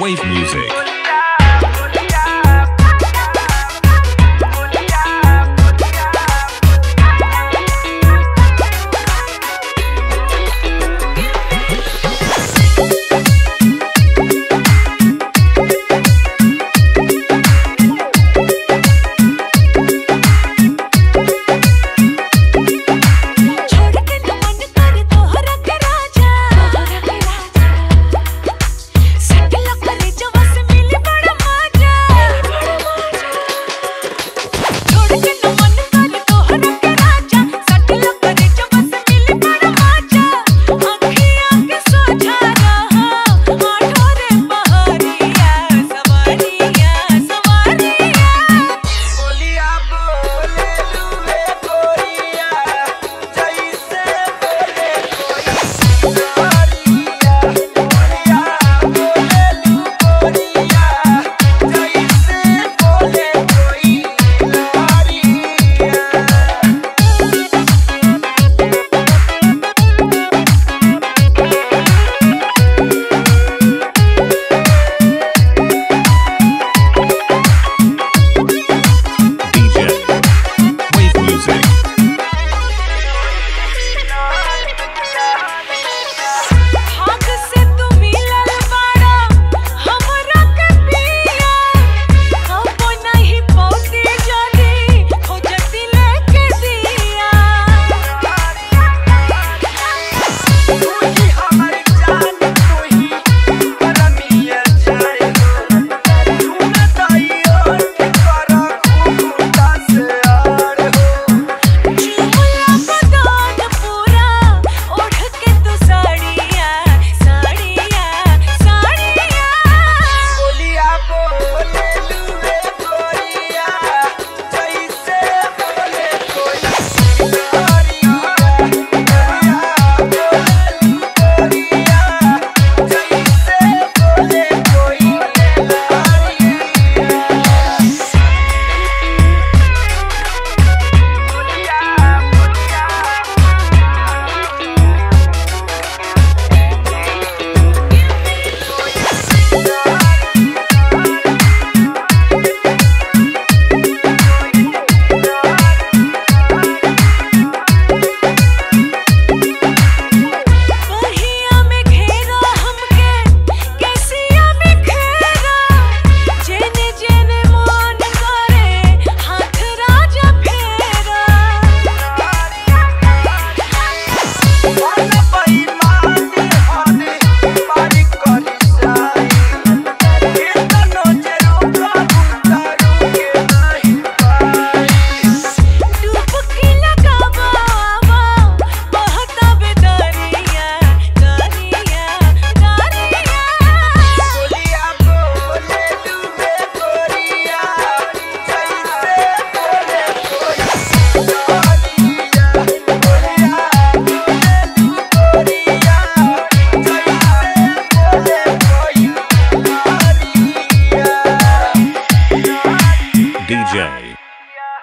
Wave music.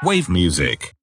Wave music.